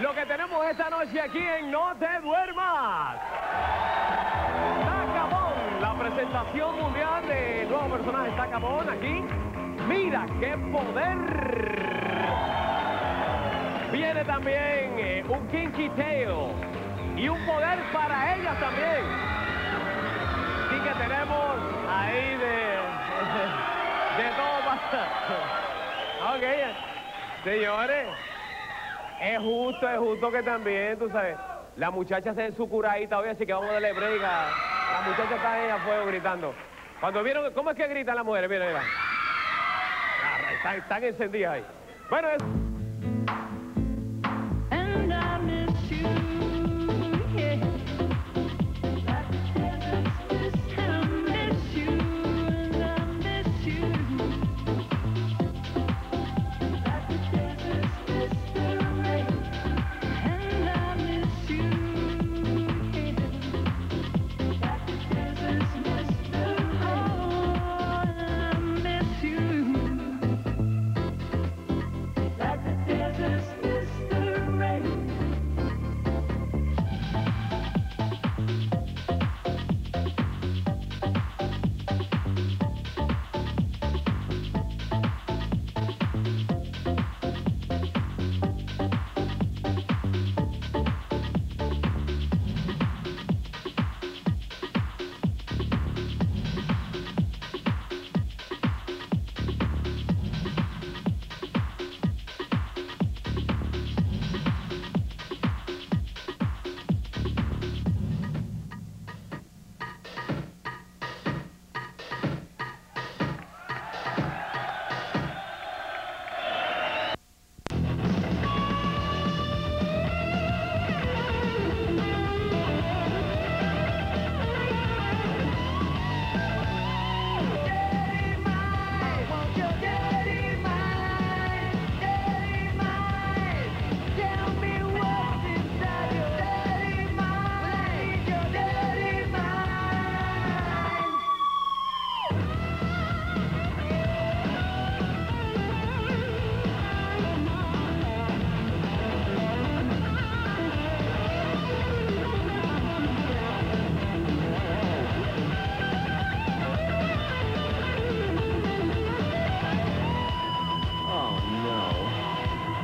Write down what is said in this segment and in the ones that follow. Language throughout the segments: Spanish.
lo que tenemos esta noche aquí en No Te Duermas. Tacabón, la presentación mundial de nuevo personaje Tacabón aquí. Mira qué poder. Viene también eh, un Kinky Tail y un poder para ellas también. Así que tenemos ahí de, de, todo para... Ok, señores, es justo, es justo que también, tú sabes, la muchacha se su curadita hoy, así que vamos a darle break a... La muchacha está ahí afuera gritando. Cuando vieron, ¿cómo es que gritan las mujeres? Mira, mira. Ah, Están, están encendidas ahí. Bueno, es...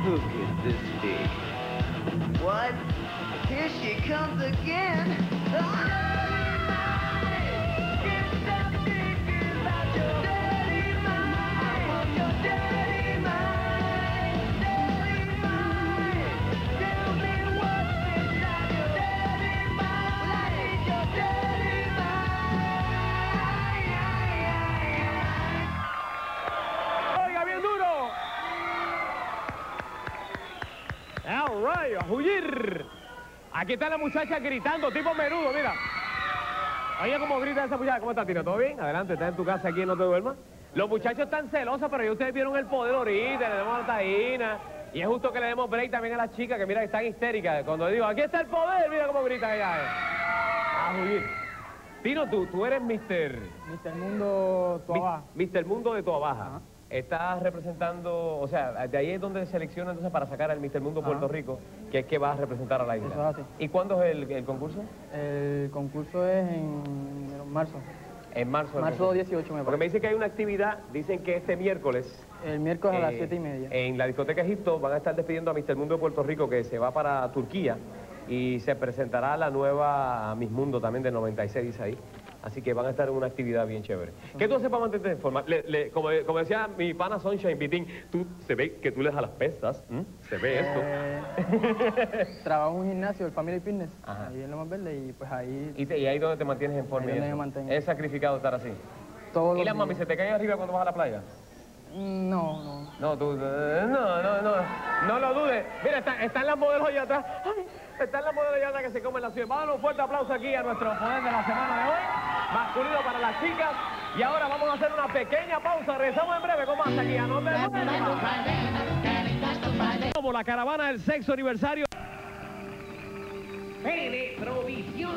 Who could this be? What? Here she comes again. Oiga, right, a huir. Aquí está la muchacha gritando, tipo menudo, mira. Oye, cómo grita esa muchacha. ¿Cómo está, Tino? ¿Todo bien? Adelante, estás en tu casa aquí no te duermas. Los muchachos están celosos, pero ya ustedes vieron el poder ahorita, le damos la taína. Y es justo que le demos break también a las chicas, que mira que están histéricas. Cuando digo, aquí está el poder, mira cómo gritan allá. eh. A huir. Tino, tú, tú eres Mister... Mister Mundo Mi- Toa. Mister Mundo de Toa Baja. Estás representando, o sea, de ahí es donde selecciona entonces para sacar al Mister Mundo Puerto Ajá. Rico, que es que va a representar a la isla. Eso es así. ¿Y cuándo es el, el concurso? El concurso es en marzo. En marzo. Marzo concurso. 18 me Porque me parece. dice que hay una actividad, dicen que este miércoles... El miércoles a las eh, 7 y media. En la discoteca Egipto van a estar despidiendo a Mister Mundo de Puerto Rico, que se va para Turquía, y se presentará la nueva Miss Mundo también del 96, dice ahí. Así que van a estar en una actividad bien chévere. ¿Qué tú haces para mantenerte en forma? Le- le- como, como decía mi pana Sunshine Pitín, tú se ve que tú le das a las pesas, ¿m? se ve esto. Eh, trabajo en un gimnasio, el Family Fitness, Ajá. ahí en Loma Verde, y pues ahí Y, te- y ahí donde te mantienes en forma. Ahí y donde eso. me mantengo. Es sacrificado estar así. todos ¿Y las mami se te caen arriba cuando vas a la playa? No, no. No, tú, eh, no, no, no, no lo dudes. Mira, está- están las modelos allá atrás. Están las modelos allá atrás que se comen la ciudad. Vamos a un fuerte aplauso aquí a nuestro poder de la semana de hoy. Masculino para las chicas. Y ahora vamos a hacer una pequeña pausa. Regresamos en breve con más aquí a No Te Duermas. Como la caravana del sexto aniversario. Provisión